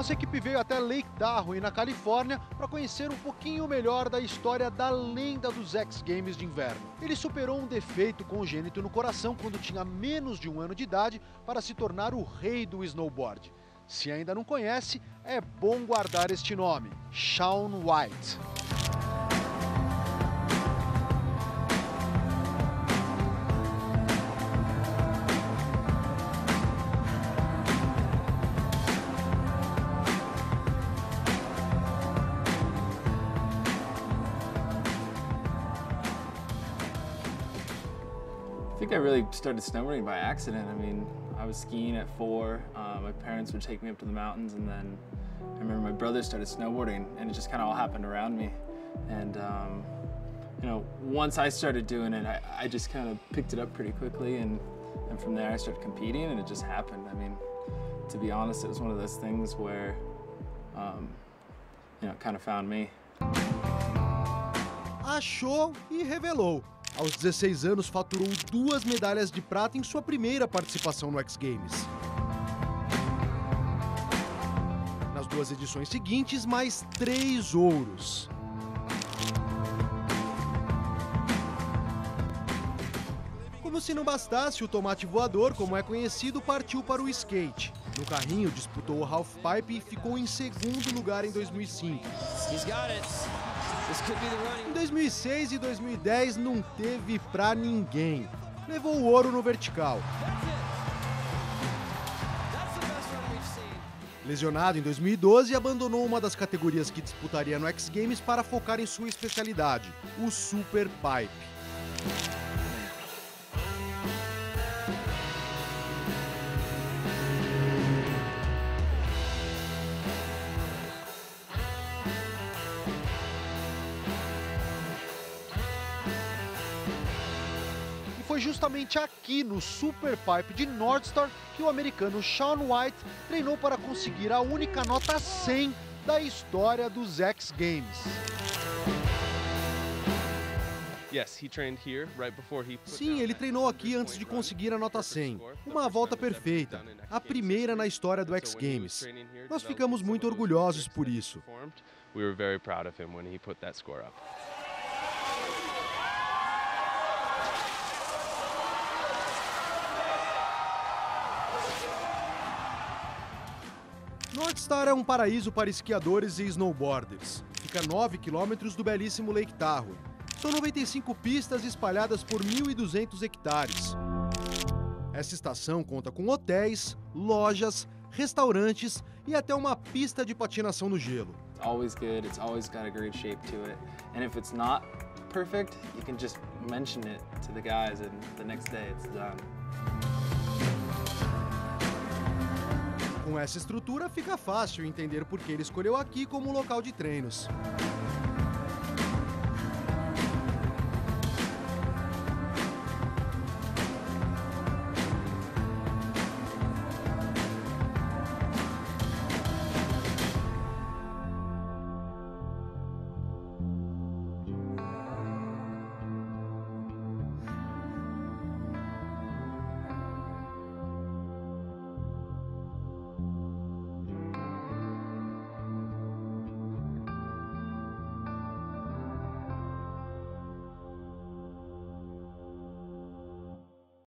Nossa equipe veio até Lake Tahoe, na Califórnia, para conhecer um pouquinho melhor da história da lenda dos X Games de inverno. Ele superou um defeito congênito no coração quando tinha menos de um ano de idade para se tornar o rei do snowboard. Se ainda não conhece, é bom guardar este nome: Shaun White. Think I really started snowboarding by accident. I mean, I was skiing at four. Uh, my parents would take me up to the mountains, and then I remember my brother started snowboarding, and it just kind of all happened around me. And um, you know, once I started doing it, I, I just kind of picked it up pretty quickly, and and from there I started competing, and it just happened. I mean, to be honest, it was one of those things where, um, you know, it kind of found me. Achou e revelou. Aos 16 anos, faturou duas medalhas de prata em sua primeira participação no X Games. Nas duas edições seguintes, mais três ouros. Como se não bastasse, o tomate voador, como é conhecido, partiu para o skate. No carrinho, disputou o half pipe e ficou em segundo lugar em 2005. He's got it. This could be the Em running. 2006 e 2010 não teve pra ninguém. Levou o ouro no vertical. Lesionado em 2012, abandonou uma das categorias que disputaria no X Games para focar em sua especialidade, o Super Pipe. Foi justamente aqui no Super Pipe de Northstar que o americano Sean White treinou para conseguir a única nota 100 da história dos X Games. Sim, ele treinou aqui antes de 120 run. conseguir a nota Perfect 100. score, the Uma volta perfeita, a primeira na história do X Games. Nós ficamos muito orgulhosos por isso. We were very proud of him when he put that score up. Northstar é um paraíso para esquiadores e snowboarders. Fica a 9 quilômetros do belíssimo Lake Tahoe. São 95 pistas espalhadas por 1.200 hectares. Essa estação conta com hotéis, lojas, restaurantes e até uma pista de patinação no gelo. It's always good. It's always got a great shape to it. And if it's not perfect, you can just mention it to the guys, and the next day it's done. Com essa estrutura, fica fácil entender por que ele escolheu aqui como local de treinos.